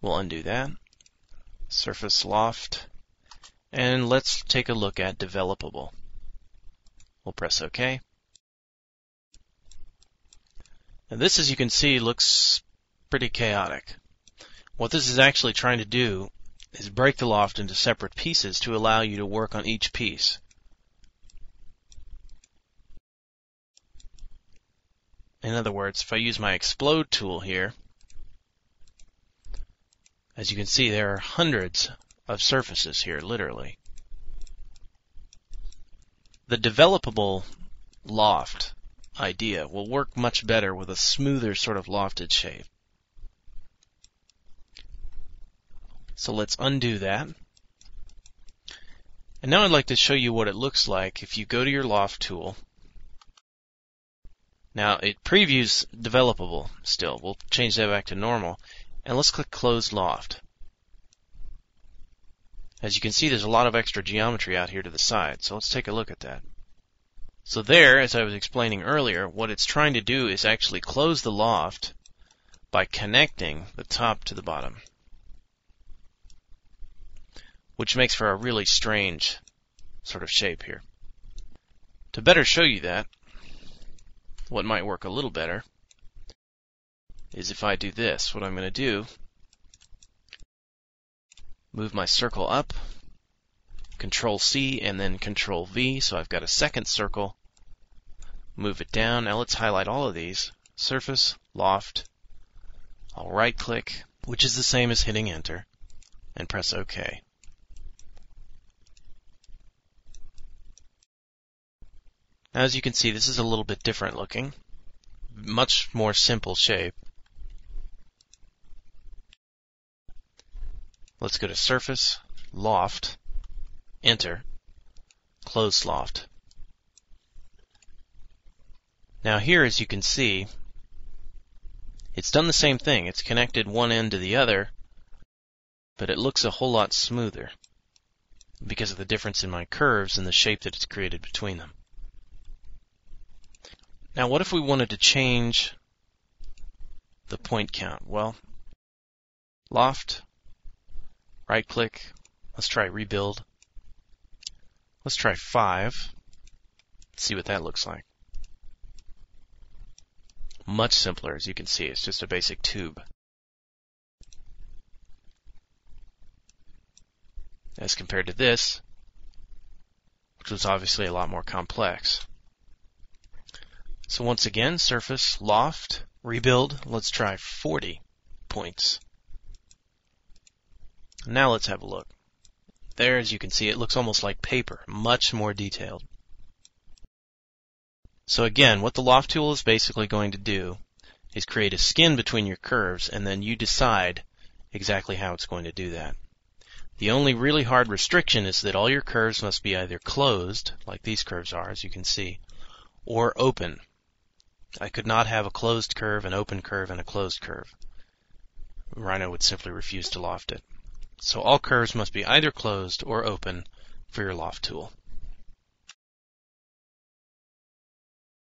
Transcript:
We'll undo that. Surface loft. And let's take a look at developable. We'll press OK. And this, as you can see, looks pretty chaotic. What this is actually trying to do is break the loft into separate pieces to allow you to work on each piece. In other words, if I use my explode tool here, as you can see, there are hundreds of surfaces here, literally. The developable loft idea will work much better with a smoother sort of lofted shape. So let's undo that. And now I'd like to show you what it looks like if you go to your loft tool. Now it previews developable still. We'll change that back to normal. And let's click close loft. As you can see, there's a lot of extra geometry out here to the side. So let's take a look at that. So there, as I was explaining earlier, what it's trying to do is actually close the loft by connecting the top to the bottom which makes for a really strange sort of shape here. To better show you that, what might work a little better is if I do this. What I'm going to do, move my circle up, Control C and then Control V, so I've got a second circle. Move it down. Now let's highlight all of these. Surface, Loft. I'll right click, which is the same as hitting Enter, and press OK. Now as you can see, this is a little bit different looking. Much more simple shape. Let's go to Surface, Loft, Enter, Close Loft. Now here, as you can see, it's done the same thing. It's connected one end to the other, but it looks a whole lot smoother because of the difference in my curves and the shape that it's created between them. Now, what if we wanted to change the point count? Well, loft, right click, let's try rebuild. Let's try 5. See what that looks like. Much simpler, as you can see. It's just a basic tube. As compared to this, which was obviously a lot more complex. So once again, surface, loft, rebuild. Let's try 40 points. Now let's have a look. There, as you can see, it looks almost like paper, much more detailed. So again, what the loft tool is basically going to do is create a skin between your curves, and then you decide exactly how it's going to do that. The only really hard restriction is that all your curves must be either closed, like these curves are, as you can see, or open, I could not have a closed curve, an open curve, and a closed curve. Rhino would simply refuse to loft it. So all curves must be either closed or open for your loft tool.